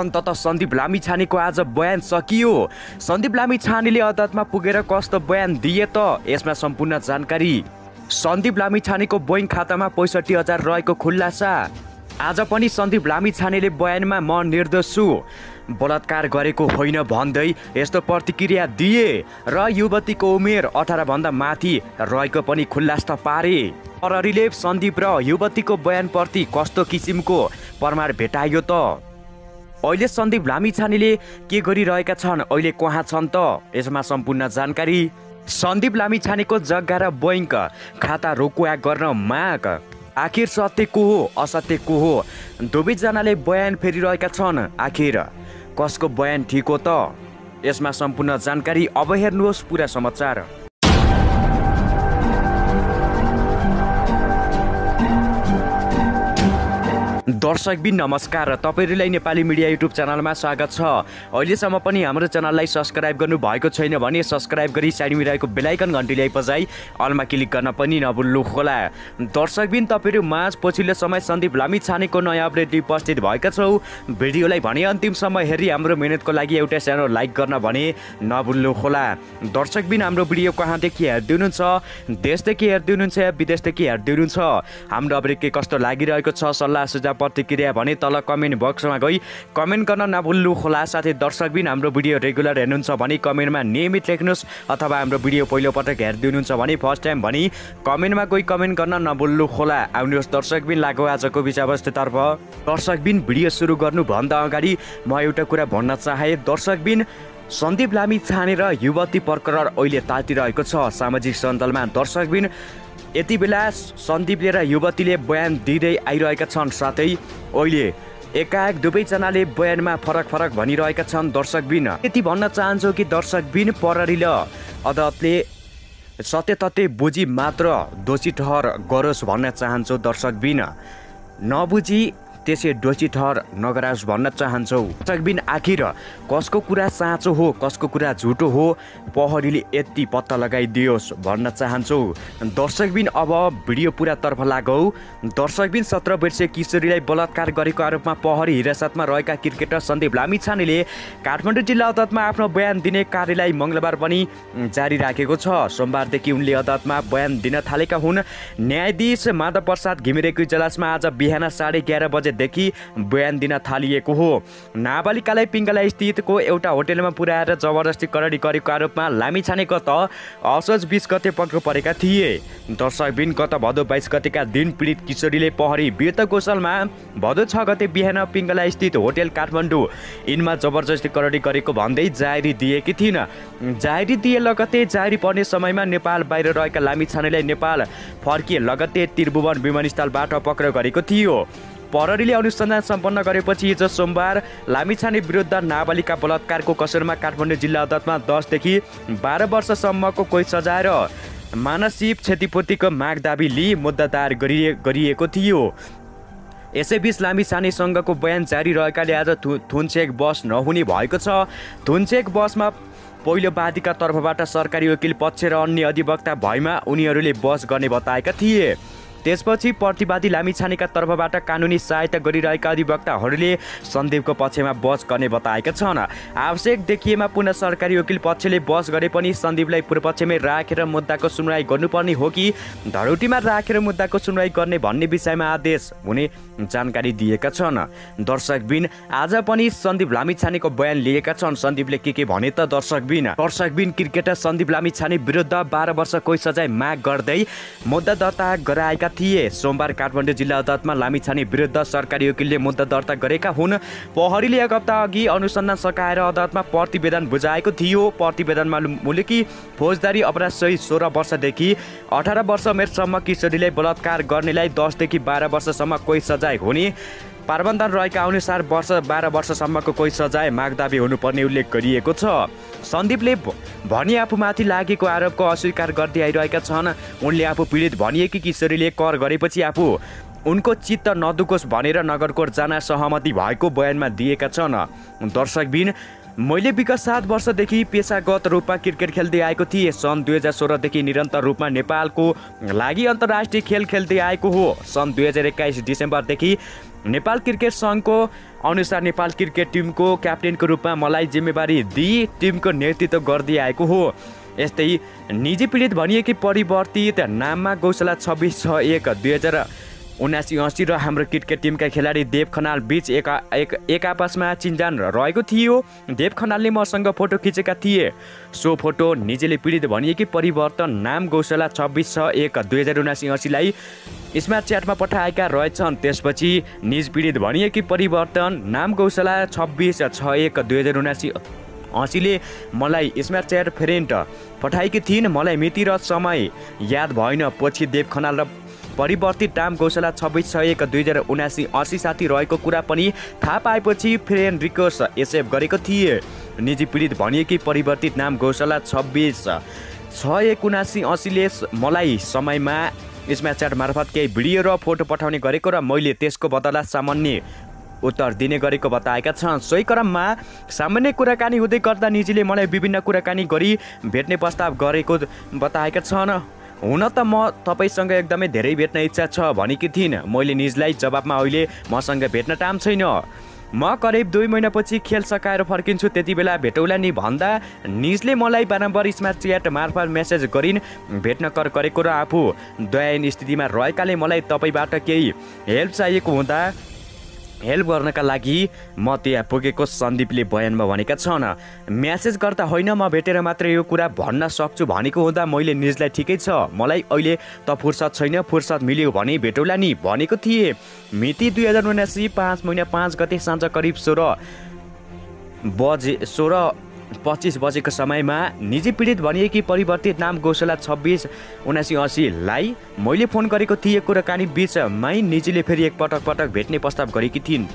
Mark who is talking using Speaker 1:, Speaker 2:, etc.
Speaker 1: अन्तत सन्दीप लामिछानेको आज बयान सकियो। सन्दीप लामिछानेले अदालतमा पुगेर कस्तो बयान दिए त यसमा सम्पूर्ण जानकारी। सन्दीप लामिछानेको बोइङ खातामा पैँसठी हजार रहेको खुल्लासा आज पनि सन्दीप लामिछानेले बयानमा म निर्दोष छु। बलात्कार गरेको होइन भन्दै यस्तो प्रतिक्रिया दिए र युवतीको उमेर अठारभन्दा माथि रहेको पनि खुल्लास्त पारे। प्रहरीले सन्दीप र युवतीको बयानप्रति कस्तो किसिमको प्रमाण भेटायो त? अहिले सन्दीप लामिछानेले के गरिरहेका छन्? अहिले कहाँ छन् त? यसमा सम्पूर्ण जानकारी। सन्दीप लामिछानेको जग्गा र बैङ्क खाता रोकुवा गर्न माग। आखिर सत्य को हो? असत्य को हो? दुवैजनाले बयान फेरिरहेका छन्। आखिर कसको बयान ठिक हो त? यसमा सम्पूर्ण जानकारी अब हेर्नुहोस् पुरा समाचार। दर्शकबिन नमस्कार तपाईँहरूलाई नेपाली मिडिया युट्युब च्यानलमा स्वागत छ। अहिलेसम्म पनि हाम्रो च्यानललाई सब्सक्राइब गर्नु भएको छैन भने सब्सक्राइब गरी साइडमा रहेको बेलायकन घन्टीलाई बजाई अलमा क्लिक गर्न पनि नभुल्नु होला दर्शकबिन तपाईँहरू माझ पछिल्लो समय सन्दीप लामी छानेको नयाँ अपडेट उपस्थित भएका छौँ। भिडियोलाई भने अन्तिमसम्म हेरी हाम्रो मिहिनेतको लागि एउटा सानो लाइक गर्न भने नभुल्नु होला दर्शकबिन हाम्रो भिडियो कहाँदेखि हेर्दै हुनुहुन्छ देशदेखि हेर्दै हुनुहुन्छ या विदेशदेखि हेर्दै हुनुहुन्छ हाम्रो अपडेट के कस्तो लागिरहेको छ सल्लाह सुझाव प्रतिक्रिया भने तल कमेन्ट बक्समा गई। कमेन्ट गर्न नभुल्नु होला। साथै दर्शकबिन हाम्रो भिडियो रेगुलर हेर्नुहुन्छ भने कमेन्टमा नियमित लेख्नुहोस् अथवा हाम्रो भिडियो पहिलोपटक हेर्दै हुनुहुन्छ भने फर्स्ट टाइम भने कमेन्टमा गई कमेन्ट गर्न नभुल्नु होला। आउनुहोस् दर्शकबिन लागु आजको विषयवस्तुतर्फ। दर्शकबिन भिडियो सुरु गर्नुभन्दा अगाडि म एउटा कुरा भन्न चाहे। दर्शकबिन सन्दीप लामी छानेर युवती प्रकरण अहिले तातिरहेको छ। सामाजिक सञ्जालमा दर्शकबिन यति बेला सन्दीपले र युवतीले बयान दिँदै आइरहेका छन् साथै अहिले एकाएक दुवैजनाले बयानमा फरक फरक भनिरहेका छन् दर्शकबिन। यति भन्न चाहन्छु कि दर्शकबिन प्रहरी र अदालतले सत्य तथ्य बुझी मात्र दोषी ठहर गरोस् भन्न चाहन्छु दर्शकबिन। नबुझी त्यसै दोषी ठहर नगराओस् भन्न चाहन्छौ। दर्शकबिन आखिर कसको कुरा साँचो हो कसको कुरा झुटो हो प्रहरीले यति पत्ता लगाइदियोस् भन्न चाहन्छौ। दर्शकबिन अब भिडियो पुरातर्फ लागौ। दर्शकबिन सत्र वर्षीय किशोरीलाई बलात्कार गरेको आरोपमा प्रहरी हिरासतमा रहेका क्रिकेटर सन्दीप लामिछानेले काठमाडौँ जिल्ला अदालतमा आफ्नो बयान दिने कार्यलाई मङ्गलबार पनि जारी राखेको छ। सोमबारदेखि उनले अदालतमा बयान दिन थालेका हुन्। न्यायाधीश माधव प्रसाद घिमिरेको इजलासमा आज बिहान साढे एघार बजेदेखि बयान दिन थालिएको हो। नाबालिकालाई पिङ्गला स्थितको एउटा होटेलमा पुर्याएर जबरजस्ती करडी गरेको आरोपमा लामिछाने गत असोज बिस गते पक्रो परेका थिए। दर्शकबिन गत भदौ बाइस गतेका दिन पीडित किशोरीले प्रहरी वीरत कौशलमा भदौ छ गते बिहान पिङ्गला स्थित होटेल काठमाडौँ यिनमा जबरजस्ती करडी गरेको भन्दै जाहेरी दिएकी थिइन्। जाहेरी दिए लगत्तै जाहेरी पर्ने समयमा नेपाल बाहिर रहेका लामिछानेलाई नेपाल फर्किए लगत्तै त्रिभुवन विमानस्थलबाट पक्राउ गरेको थियो। प्रहरीले अनुसन्धान सम्पन्न गरेपछि हिजो सोमबार लामिछाने विरुद्ध नाबालिका बलात्कारको कसरमा काठमाडौँ जिल्ला अदालतमा दसदेखि बाह्र वर्षसम्मको कोही सजाय र मानसिक क्षतिपूर्तिको माग दाबी लिई मुद्दा दायर गरिए गरिएको थियो। यसैबीच लामिछानेसँगको बयान जारी रहेकाले आज थु थुनचेक बस नहुने भएको छ। थुनचेक बसमा पहिलो वादीका तर्फबाट सरकारी वकिल पक्ष र अन्य अधिवक्ता भएमा उनीहरूले बस गर्ने बताएका थिए। त्यसपछि प्रतिवादी लामिछानेका तर्फबाट कानुनी सहायता गरिरहेका अधिवक्ताहरूले सन्दीपको पक्षमा बस गर्ने बताएका छन्। आवश्यक देखिएमा पुनः सरकारी वकिल पक्षले बस गरे पनि सन्दीपलाई पूर्वपक्षमै राखेर मुद्दाको सुनवाई गर्नुपर्ने हो कि धरौटीमा राखेर मुद्दाको सुनवाई गर्ने भन्ने विषयमा आदेश हुने जानकारी दिएका छन्। दर्शकबिन आज पनि सन्दीप लामिछानेको बयान लिएका छन्। सन्दीपले के के भने त दर्शकबिन? दर्शकबिन क्रिकेटर सन्दीप लामिछाने विरुद्ध बाह्र वर्ष कोही सजाय माग गर्दै मुद्दा दर्ता गराएका थिए। सोमबार काठमाडौँ जिल्ला अदालतमा लामिछाने विरुद्ध सरकारी वकिलले मुद्दा दर्ता गरेका हुन्। प्रहरीले एक हप्ता अघि अनुसन्धान सकाएर अदालतमा प्रतिवेदन बुझाएको थियो। प्रतिवेदनमा मुलुकी फौजदारी अपराध सहित सोह्र वर्षदेखि अठार वर्ष उमेरसम्म किशोरीलाई बलात्कार गर्नेलाई दसदेखि बाह्र वर्षसम्म कोही सजाय हुने प्रावधान रहेका अनुसार वर्ष बाह्र वर्षसम्मको कोही सजाय मागदाबी हुनुपर्ने उल्लेख गरिएको छ। सन्दीपले भनी आफूमाथि लागेको आरोपको अस्वीकार गर्दै आइरहेका छन्। उनले आफू पीडित भनिएकी किशोरीले कर गरेपछि आफू उनको चित्त नदुखोस् भनेर नगरकोट जान सहमति भएको बयानमा दिएका छन्। दर्शकबिन मैले विगत सात वर्षदेखि पेसागत रूपमा क्रिकेट खेल्दै आएको थिएँ। सन् दुई हजार सोह्रदेखि निरन्तर रूपमा नेपालको लागि अन्तर्राष्ट्रिय खेल खेल्दै आएको हो। सन् दुई हजार एक्काइस डिसेम्बरदेखि नेपाल क्रिकेट सङ्घको अनुसार नेपाल क्रिकेट टिमको क्याप्टेनको रूपमा मलाई जिम्मेवारी दिई टिमको नेतृत्व गर्दै आएको हो। यस्तै निजी पीडित भनिएकी परिवर्तित नाममा गौशाला छब्बिस छ एक दुई हजार उनासी असी र हाम्रो क्रिकेट टिमका खेलाडी देव खनाल बिच एका एक एक आपसमा चिन्जान रहेको थियो। देव खनालले मसँग फोटो खिचेका थिए। सो फोटो निजेले पीडित भनिएकी परिवर्तन नाम गौशाला छब्बिस छ एक दुई हजार उनासी असीलाई स्मार्ट च्याटमा पठाएका रहेछन्। त्यसपछि निज पीडित भनिएकी परिवर्तन नाम गौशाला छब्बिस छ एक दुई हजार उनासी हँसीले मलाई स्मार्ट च्याट फ्रेन्ड पठाएकी थिइन्। मलाई मिति र समय याद भएन। पछि देव खनाल र परिवर्तित नाम गौशाला छब्बिस छ एक दुई हजार उनासी असी साथी रहेको कुरा पनि थाहा पाएपछि फ्रेन्ड रिक्वेस्ट एक्सेप्ट गरेको थिएँ। निजी पीडित भनिएकी परिवर्तित नाम गौशाला छब्बिस छ एक उनासी असीले मलाई समयमा स्म्याचच्याट मार्फत केही भिडियो र फोटो पठाउने गरेको र मैले त्यसको बदला सामान्य उत्तर दिने गरेको बताएका छन्। सोही क्रममा सामान्य कुराकानी हुँदै गर्दा निजीले मलाई विभिन्न कुराकानी गरी भेट्ने प्रस्ताव गरेको बताएका छन्। हुन त म तपाईँसँग एकदमै धेरै भेट्न इच्छा छ भनेकी थिइन्। मैले निजलाई जवाबमा अहिले मसँग भेट्न टाइम छैन म करिब दुई महिनापछि खेल सकाएर फर्किन्छु त्यति बेला भेटौला नि भन्दा निजले मलाई बारम्बार स्मार्ट च्याट मार्फत मेसेज गरिन् भेट्न कर गरेको र आफू दयाहीन स्थितिमा रहेकाले मलाई तपाईँबाट केही हेल्प चाहिएको हुँदा हेल्प गर्नका लागि म त्यहाँ पुगेको सन्दीपले बयानमा भनेका छन्। म्यासेज गर्दा होइन म भेटेर मात्र यो कुरा भन्न सक्छु भनेको हुँदा मैले निजलाई ठिकै छ। मलाई अहिले त फुर्सद छैन फुर्सद मिल्यो भने भेटौला नि भनेको थिएँ। मिति दुई हजार उनासी पाँच महिना पाँच गते साँझ करिब सोह्र बजे सोह्र पच्चिस बजेको समयमा निजी पीडित भनिएकी परिवर्तित नाम गौशाला छब्बिस उनासी असीलाई मैले फोन गरेको थिएँ कुराकानी बिचमै निजीले फेरि एकपटक पटक भेट्ने प्रस्ताव गरेकी थिइन्।